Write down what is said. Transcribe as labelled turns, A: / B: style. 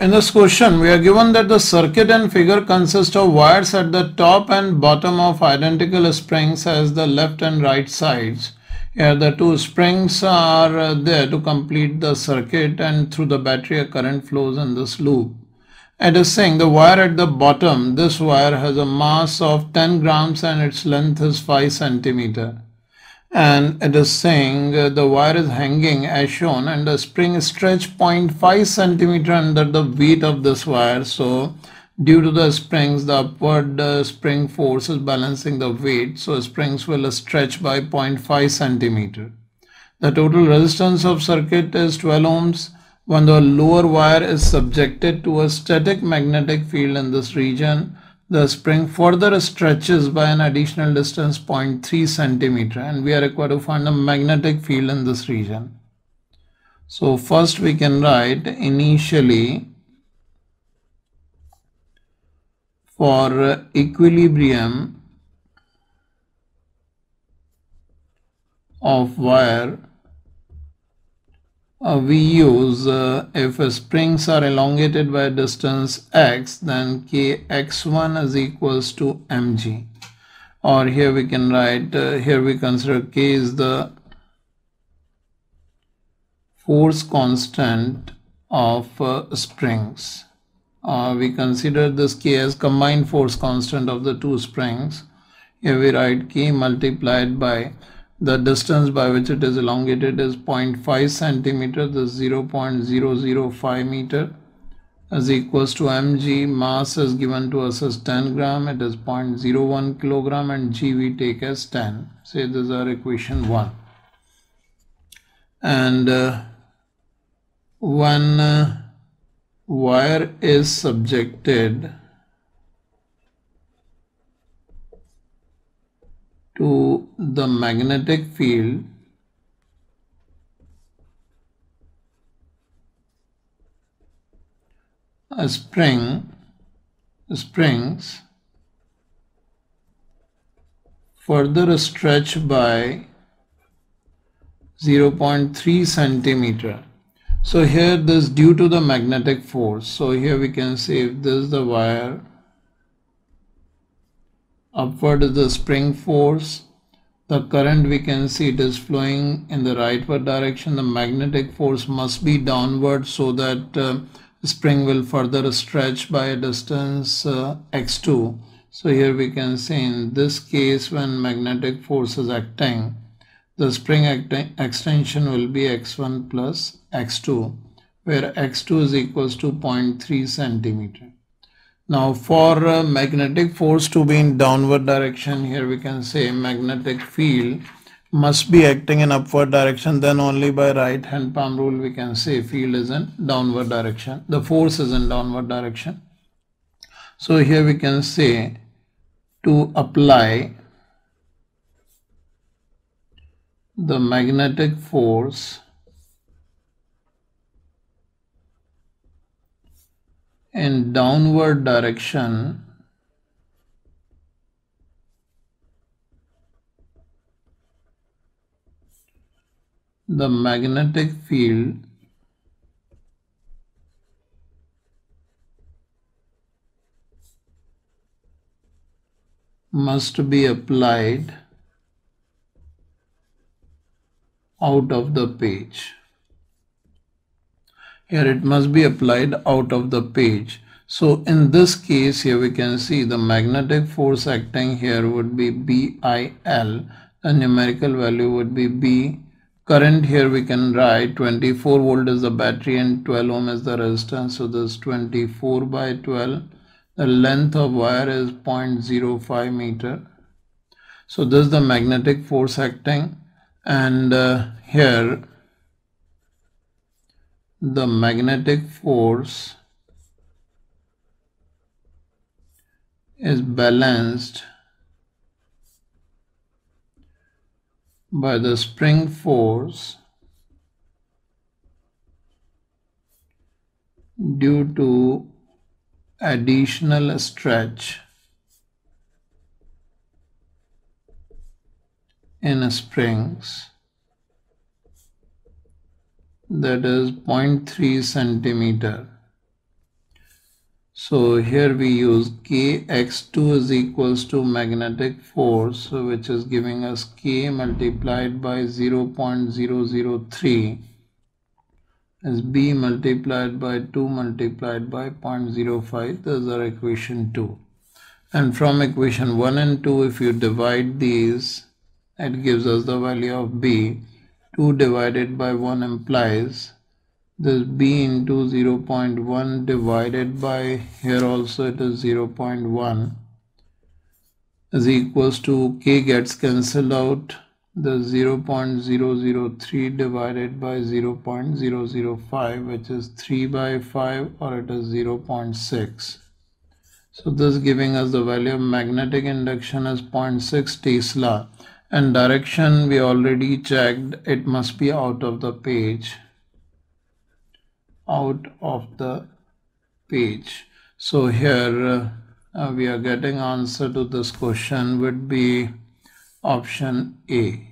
A: In this question, we are given that the circuit and figure consist of wires at the top and bottom of identical springs as the left and right sides. Here the two springs are uh, there to complete the circuit and through the battery a current flows in this loop. It is saying the wire at the bottom, this wire has a mass of 10 grams and its length is 5 centimeter and it is saying the wire is hanging as shown and the spring is stretched 0.5 centimeter under the weight of this wire. So due to the springs the upward uh, spring force is balancing the weight. So springs will stretch by 0.5 centimeter. The total resistance of circuit is 12 ohms. When the lower wire is subjected to a static magnetic field in this region the spring further stretches by an additional distance 0.3 centimeter and we are required to find the magnetic field in this region. So first we can write initially for equilibrium of wire uh, we use uh, if springs are elongated by distance x then kx1 is equals to mg. Or here we can write uh, here we consider k is the force constant of uh, springs. Uh, we consider this k as combined force constant of the two springs. Here we write k multiplied by the distance by which it is elongated is 0.5 centimeter the 0.005 meter is equals to mg. Mass is given to us as 10 gram it is 0.01 kilogram and g we take as 10 say this is our equation 1 and uh, when uh, wire is subjected to the magnetic field a spring springs further stretch by 0.3 centimeter. So here this due to the magnetic force so here we can say if this is the wire upward is the spring force the current we can see it is flowing in the rightward direction. The magnetic force must be downward so that uh, spring will further stretch by a distance uh, x2 so here we can say in this case when magnetic force is acting the spring extension will be x1 plus x2 where x2 is equals to 0.3 centimeter now for uh, magnetic force to be in downward direction, here we can say magnetic field must be acting in upward direction. Then only by right hand palm rule we can say field is in downward direction. The force is in downward direction. So here we can say to apply the magnetic force in downward direction the magnetic field must be applied out of the page here it must be applied out of the page. So in this case here we can see the magnetic force acting here would be BIL the numerical value would be B. Current here we can write 24 volt is the battery and 12 ohm is the resistance. So this 24 by 12 the length of wire is 0.05 meter. So this is the magnetic force acting. And uh, here the magnetic force is balanced by the spring force due to additional stretch in springs that is 0.3 centimeter. So here we use kx2 is equals to magnetic force which is giving us k multiplied by 0 0.003 is b multiplied by 2 multiplied by 0.05 this is our equation 2 and from equation 1 and 2 if you divide these it gives us the value of b 2 divided by 1 implies this b into 0.1 divided by here also it is 0.1 is equals to k gets cancelled out the 0.003 divided by 0.005 which is 3 by 5 or it is 0.6 so this giving us the value of magnetic induction as 0.6 Tesla and direction we already checked it must be out of the page. Out of the page. So here uh, we are getting answer to this question would be option A